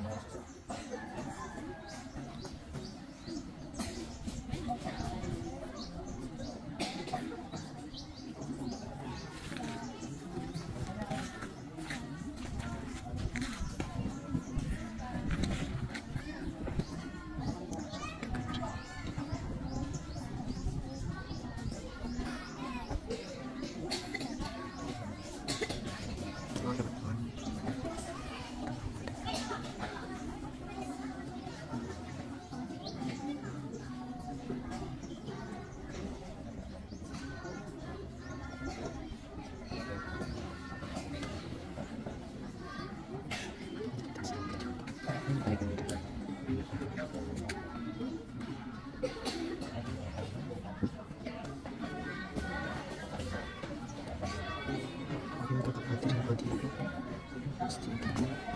Yung pagkapatin